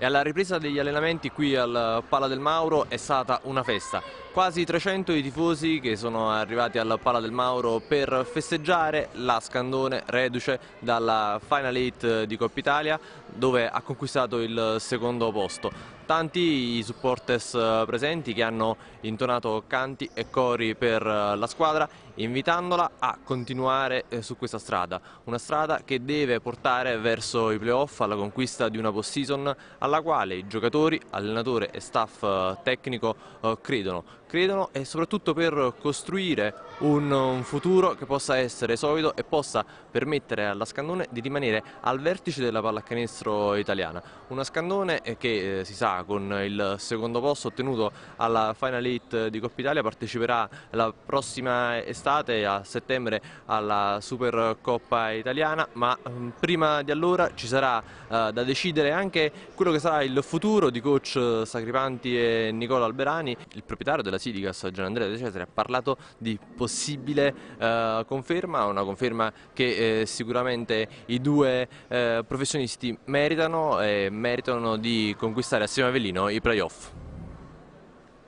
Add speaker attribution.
Speaker 1: E alla ripresa degli allenamenti qui al Pala del Mauro è stata una festa. Quasi 300 i tifosi che sono arrivati al Pala del Mauro per festeggiare la Scandone reduce dalla Final 8 di Coppa Italia dove ha conquistato il secondo posto. Tanti i supporters eh, presenti che hanno intonato canti e cori per eh, la squadra invitandola a continuare eh, su questa strada, una strada che deve portare verso i playoff alla conquista di una post-season alla quale i giocatori, allenatore e staff tecnico credono. Credono e soprattutto per costruire un, futuro che possa essere solido e possa permettere alla Scandone di rimanere al vertice della pallacanestro italiana. Una Scandone che eh, si sa con il secondo posto ottenuto alla Final 8 di Coppa Italia parteciperà la prossima estate a settembre alla Supercoppa italiana ma um, prima di allora ci sarà uh, da decidere anche quello che sarà il futuro di coach Sacripanti e Nicola Alberani, il proprietario della Sidigas Gian Andrea De Cesare ha parlato di possibile uh, conferma, una conferma che eh, sicuramente i due eh, professionisti meritano e meritano di conquistare assieme a Avellino i playoff.